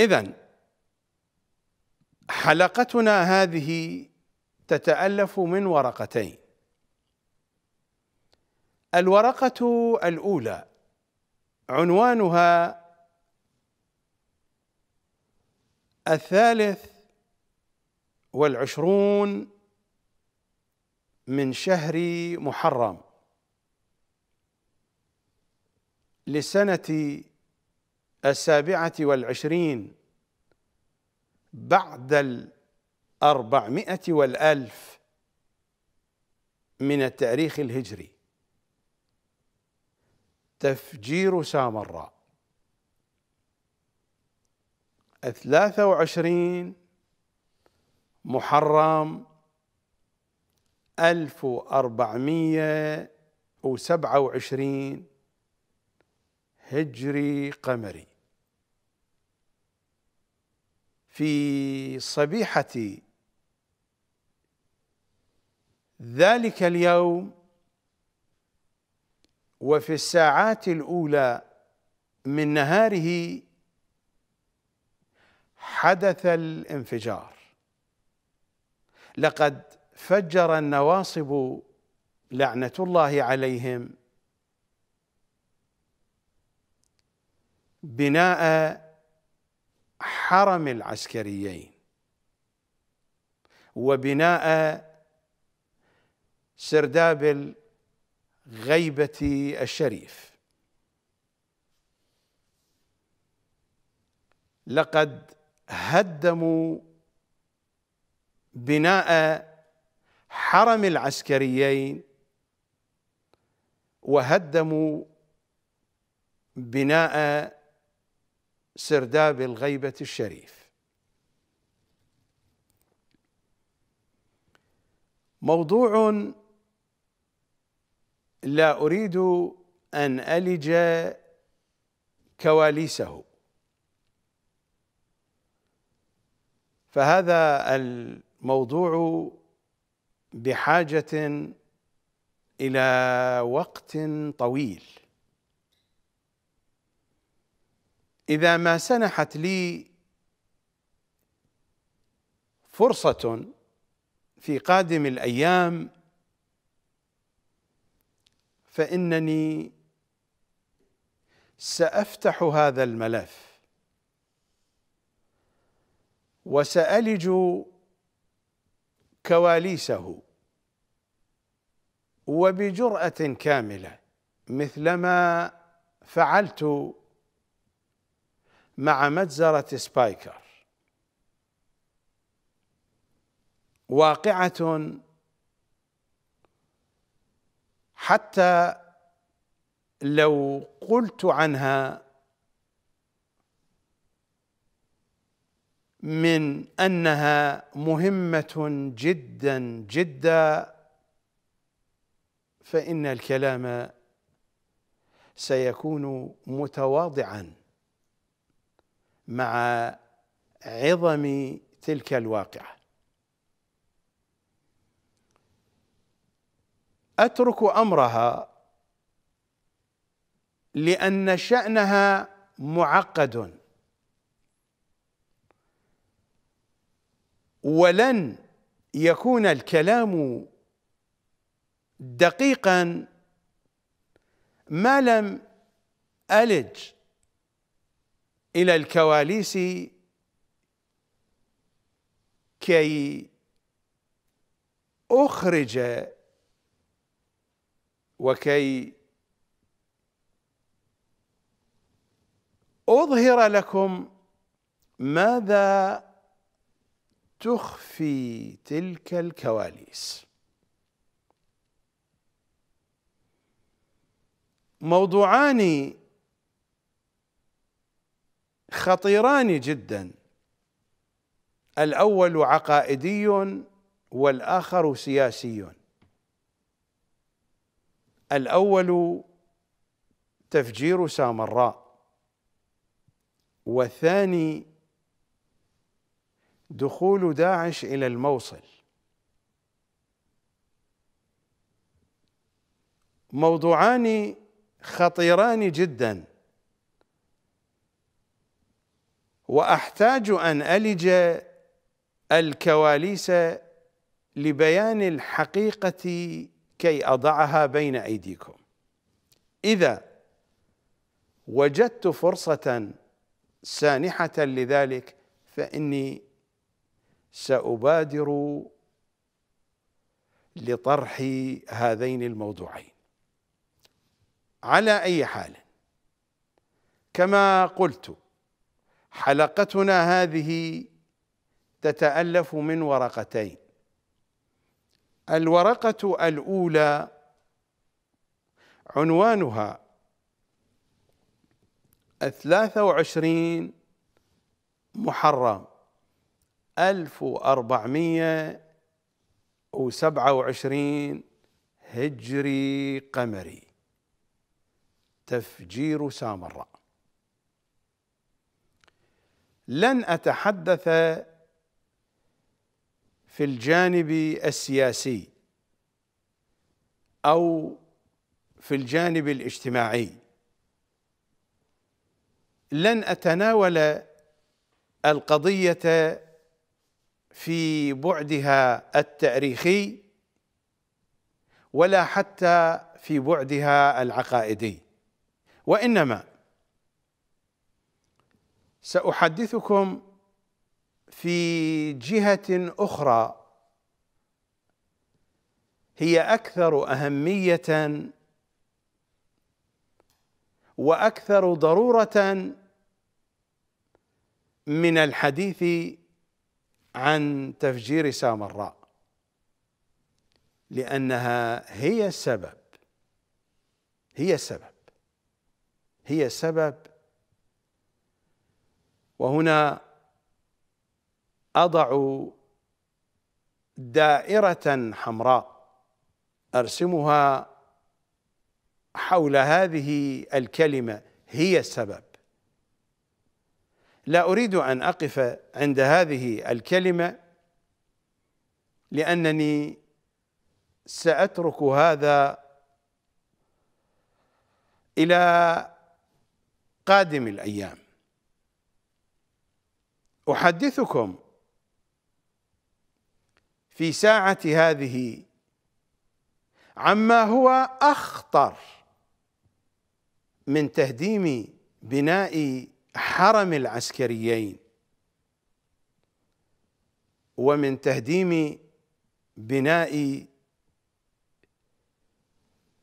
إذا حلقتنا هذه تتألف من ورقتين. الورقة الأولى عنوانها الثالث والعشرون من شهر محرم لسنة السابعة والعشرين بعد الأربعمائة والألف من التاريخ الهجري. تفجير سامراء. الثلاثة وعشرين محرم ألف وأربعمية وسبعة وعشرين هجري قمري. في صبيحة ذلك اليوم وفي الساعات الأولى من نهاره حدث الانفجار. لقد فجر النواصب لعنة الله عليهم بناء حرم العسكريين وبناء سرداب الغيبة الشريف. لقد هدموا بناء حرم العسكريين وهدموا بناء سرداب الغيبة الشريف. موضوع لا أريد أن ألج كواليسه. فهذا الموضوع بحاجة إلى وقت طويل. إذا ما سنحت لي فرصة في قادم الأيام فإنني سأفتح هذا الملف وسألج كواليسه وبجرأة كاملة مثلما فعلت مع مجزرة سبايكر. واقعة حتى لو قلت عنها من أنها مهمة جدا جدا فإن الكلام سيكون متواضعا. مع عظم تلك الواقعة. أترك أمرها لأن شأنها معقد. ولن يكون الكلام دقيقا ما لم ألج إلى الكواليس كي أخرج وكي أظهر لكم ماذا تخفي تلك الكواليس. موضوعان خطيران جدا. الأول عقائدي والآخر سياسي. الأول تفجير سامراء. والثاني دخول داعش إلى الموصل. موضوعان خطيران جدا. وأحتاج أن ألج الكواليس لبيان الحقيقة كي أضعها بين أيديكم. إذا وجدت فرصة سانحة لذلك فإني سأبادر لطرح هذين الموضوعين. على أي حال كما قلت حلقتنا هذه تتألف من ورقتين. الورقة الأولى عنوانها الثلاثة وعشرين محرم ألف وأربعمية وسبعة وعشرين هجري قمري. تفجير سامراء. لن أتحدث في الجانب السياسي أو في الجانب الاجتماعي. لن أتناول القضية في بعدها التاريخي ولا حتى في بعدها العقائدي وإنما سأحدثكم في جهة أخرى. هي أكثر أهمية وأكثر ضرورة من الحديث عن تفجير سامراء لأنها هي السبب هي السبب هي السبب وهنا أضع دائرة حمراء أرسمها حول هذه الكلمة هي السبب. لا أريد أن أقف عند هذه الكلمة لأنني سأترك هذا إلى قادم الأيام. أحدثكم في ساعة هذه عما هو أخطر من تهديم بناء حرم العسكريين ومن تهديم بناء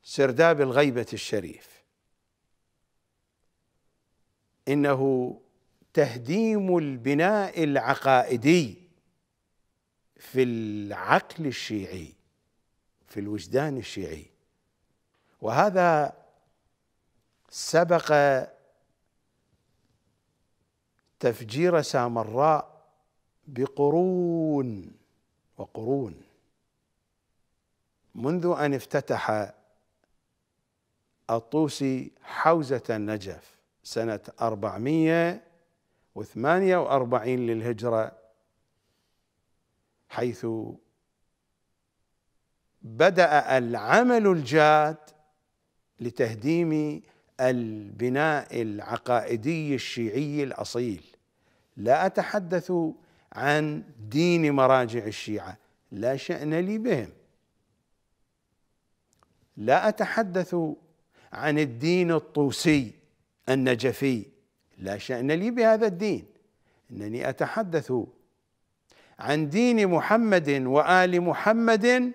سرداب الغيبة الشريف. إنه تهديم البناء العقائدي في العقل الشيعي في الوجدان الشيعي. وهذا سبق تفجير سامراء بقرون وقرون. منذ أن افتتح الطوسي حوزة النجف سنة 448 للهجرة حيث بدأ العمل الجاد لتهديم البناء العقائدي الشيعي الأصيل. لا أتحدث عن دين مراجع الشيعة لا شأن لي بهم. لا أتحدث عن الدين الطوسي النجفي لا شأن لي بهذا الدين. إنني أتحدث عن دين محمد وآل محمد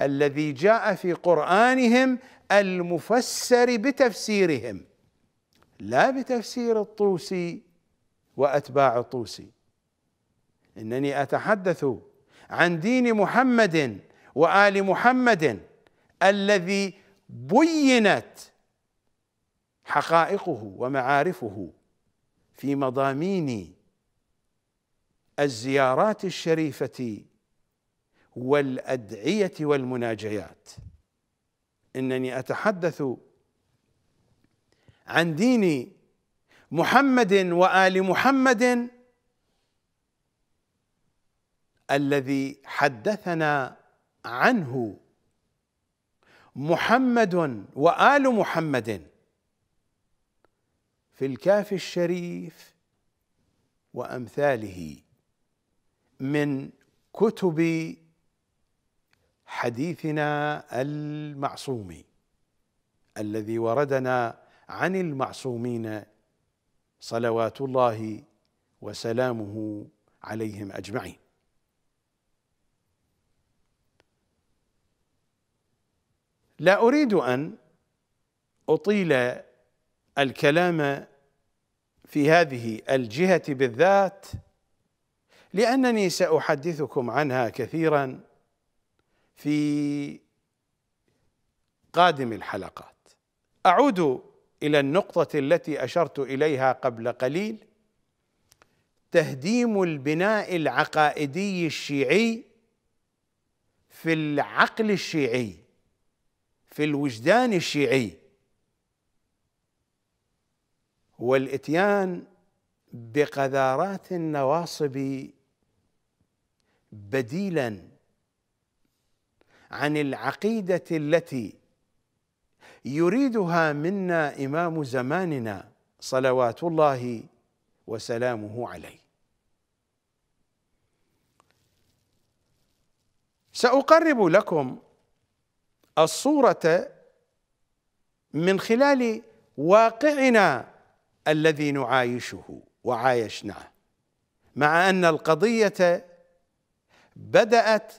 الذي جاء في قرآنهم المفسر بتفسيرهم لا بتفسير الطوسي وأتباع الطوسي. إنني أتحدث عن دين محمد وآل محمد الذي بينت حقائقه ومعارفه في مضامين الزيارات الشريفة والأدعية والمناجيات. إنني أتحدث عن دين محمد وآل محمد الذي حدثنا عنه محمد وآل محمد. في الكاف الشريف وأمثاله من كتب حديثنا المعصوم الذي وردنا عن المعصومين صلوات الله وسلامه عليهم أجمعين. لا أريد أن أطيل الكلام في هذه الجهة بالذات لأنني سأحدثكم عنها كثيرا في قادم الحلقات. أعود إلى النقطة التي أشرت إليها قبل قليل تهديم البناء العقائدي الشيعي في العقل الشيعي في الوجدان الشيعي. والإتيان بقذارات النواصب بديلا عن العقيدة التي يريدها منا إمام زماننا صلوات الله وسلامه عليه. سأقرب لكم الصورة من خلال واقعنا الذي نعايشه وعايشناه مع أن القضية بدأت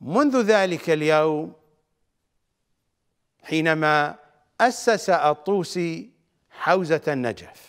منذ ذلك اليوم حينما أسس الطوسي حوزة النجف.